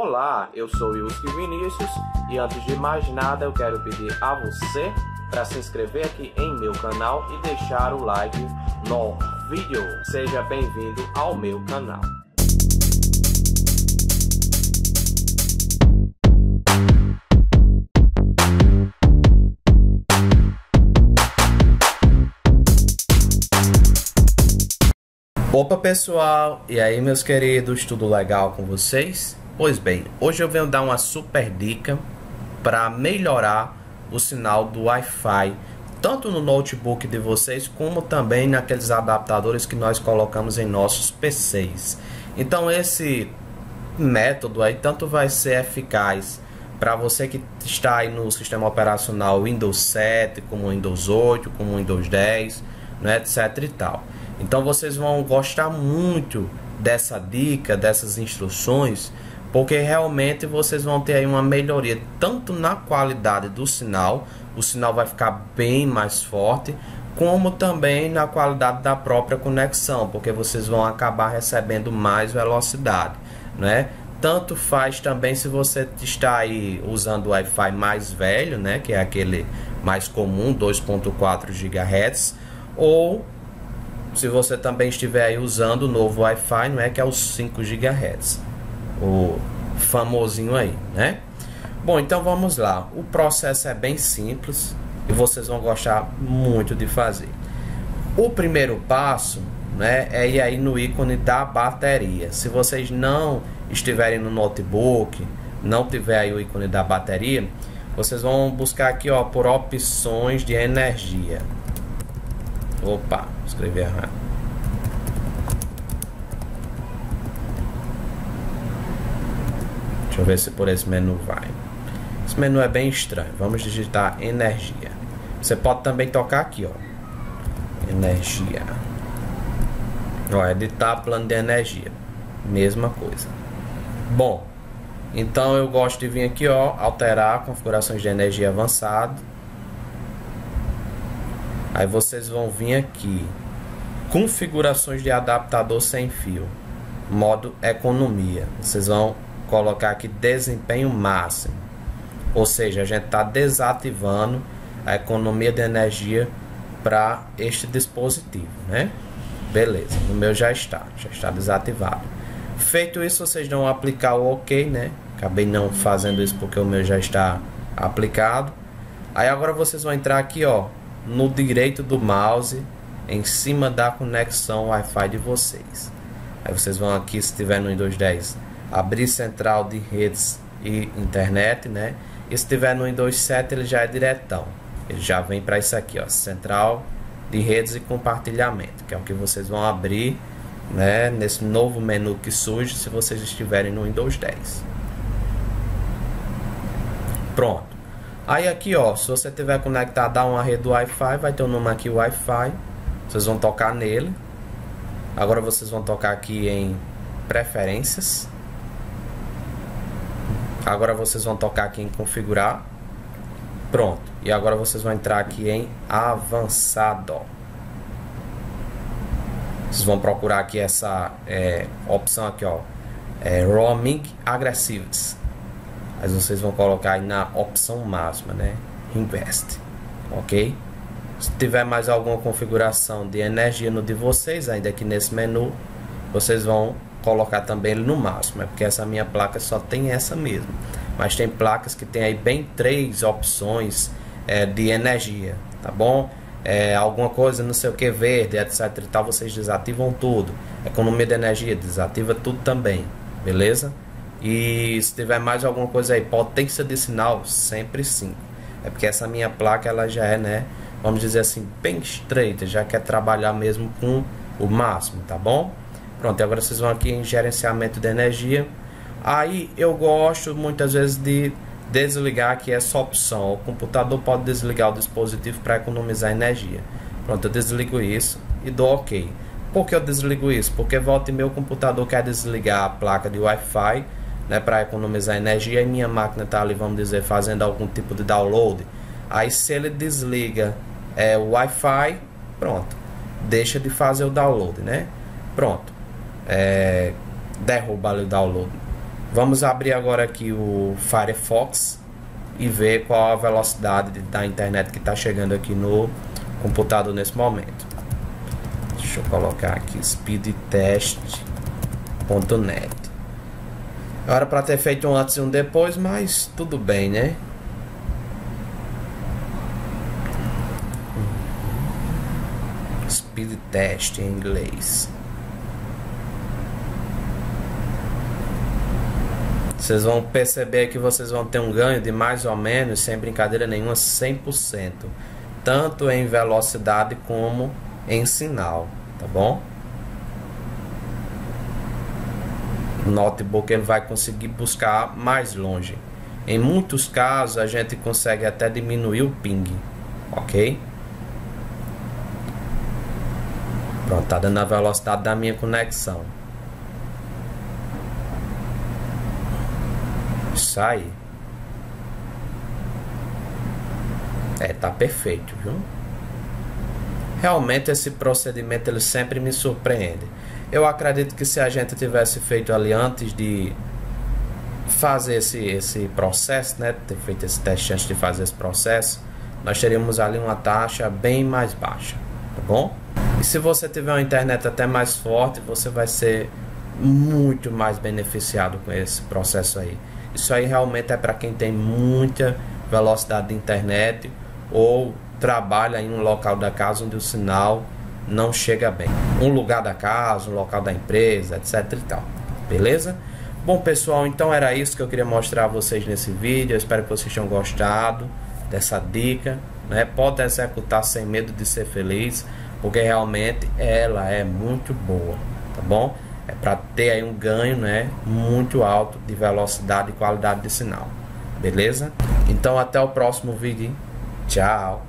Olá, eu sou Wilson Vinícius e antes de mais nada eu quero pedir a você para se inscrever aqui em meu canal e deixar o like no vídeo. Seja bem-vindo ao meu canal. Opa pessoal, e aí meus queridos, tudo legal com vocês? Pois bem, hoje eu venho dar uma super dica para melhorar o sinal do Wi-Fi, tanto no notebook de vocês como também naqueles adaptadores que nós colocamos em nossos PCs. Então esse método aí tanto vai ser eficaz para você que está aí no sistema operacional Windows 7, como Windows 8, como Windows 10, né, etc e tal. Então vocês vão gostar muito dessa dica, dessas instruções, porque realmente vocês vão ter aí uma melhoria tanto na qualidade do sinal, o sinal vai ficar bem mais forte, como também na qualidade da própria conexão, porque vocês vão acabar recebendo mais velocidade, né? Tanto faz também se você está aí usando o Wi-Fi mais velho, né, que é aquele mais comum, 2.4 GHz, ou se você também estiver aí usando o novo Wi-Fi, não é que é os 5 GHz o famosinho aí, né? Bom, então vamos lá. O processo é bem simples e vocês vão gostar muito de fazer. O primeiro passo, né, é ir aí no ícone da bateria. Se vocês não estiverem no notebook, não tiver aí o ícone da bateria, vocês vão buscar aqui, ó, por opções de energia. Opa, escrevi errado. Deixa eu ver se por esse menu vai. Esse menu é bem estranho. Vamos digitar energia. Você pode também tocar aqui, ó. Energia. Ó, editar plano de energia. Mesma coisa. Bom, então eu gosto de vir aqui, ó, alterar configurações de energia avançado. Aí vocês vão vir aqui, configurações de adaptador sem fio, modo economia. Vocês vão colocar aqui desempenho máximo. Ou seja, a gente está desativando a economia de energia para este dispositivo, né? Beleza, o meu já está, já está desativado. Feito isso, vocês vão aplicar o OK, né? Acabei não fazendo isso porque o meu já está aplicado. Aí agora vocês vão entrar aqui, ó, no direito do mouse, em cima da conexão Wi-Fi de vocês. Aí vocês vão aqui, se estiver no Windows 10, abrir central de redes e internet, né? E se tiver no Windows 7 ele já é diretão. Ele já vem para isso aqui, ó, central de redes e compartilhamento, que é o que vocês vão abrir, né, nesse novo menu que surge se vocês estiverem no Windows 10. Pronto. Aí aqui, ó, se você tiver conectado a uma rede Wi-Fi, vai ter o um nome aqui Wi-Fi. Vocês vão tocar nele. Agora vocês vão tocar aqui em preferências. Agora vocês vão tocar aqui em configurar. Pronto. E agora vocês vão entrar aqui em avançado. Vocês vão procurar aqui essa é, opção aqui, ó. É, roaming aggressives. Aí vocês vão colocar aí na opção máxima, né? Invest. Ok? Se tiver mais alguma configuração de energia no de vocês, ainda aqui nesse menu, vocês vão colocar também ele no máximo, é porque essa minha placa só tem essa mesmo. Mas tem placas que tem aí bem três opções é, de energia, tá bom? É, alguma coisa, não sei o que, verde, etc e tal, vocês desativam tudo. Economia de energia, desativa tudo também, beleza? E se tiver mais alguma coisa aí, potência de sinal, sempre sim. É porque essa minha placa, ela já é, né, vamos dizer assim, bem estreita, já quer trabalhar mesmo com o máximo, tá bom? Pronto, agora vocês vão aqui em gerenciamento de energia. Aí eu gosto muitas vezes de desligar aqui essa opção. O computador pode desligar o dispositivo para economizar energia. Pronto, eu desligo isso e dou OK. Por que eu desligo isso? Porque volta e meu computador quer desligar a placa de Wi-Fi né, para economizar energia e minha máquina está ali, vamos dizer, fazendo algum tipo de download. Aí se ele desliga é, o Wi-Fi, pronto, deixa de fazer o download, né? Pronto é, derruba o download. Vamos abrir agora aqui o Firefox e ver qual a velocidade da internet que está chegando aqui no computador nesse momento. Deixa eu colocar aqui speedtest.net. Era para ter feito um antes e um depois, mas tudo bem, né? Speed test em inglês. Vocês vão perceber que vocês vão ter um ganho de mais ou menos, sem brincadeira nenhuma, 100%. Tanto em velocidade como em sinal, tá bom? O notebook ele vai conseguir buscar mais longe. Em muitos casos a gente consegue até diminuir o ping, ok? Pronto, tá dando a velocidade da minha conexão. Aí. É, tá perfeito, viu? Realmente esse procedimento ele sempre me surpreende. Eu acredito que se a gente tivesse feito ali antes de fazer esse, esse processo, né, ter feito esse teste antes de fazer esse processo, nós teríamos ali uma taxa bem mais baixa, tá bom? E se você tiver uma internet até mais forte, você vai ser muito mais beneficiado com esse processo aí. Isso aí realmente é para quem tem muita velocidade de internet ou trabalha em um local da casa onde o sinal não chega bem. Um lugar da casa, um local da empresa, etc e tal. Beleza? Bom, pessoal, então era isso que eu queria mostrar a vocês nesse vídeo. Eu espero que vocês tenham gostado dessa dica. Né? Pode executar sem medo de ser feliz, porque realmente ela é muito boa, tá bom? É para ter aí um ganho, né, muito alto de velocidade e qualidade de sinal. Beleza? Então até o próximo vídeo. Tchau.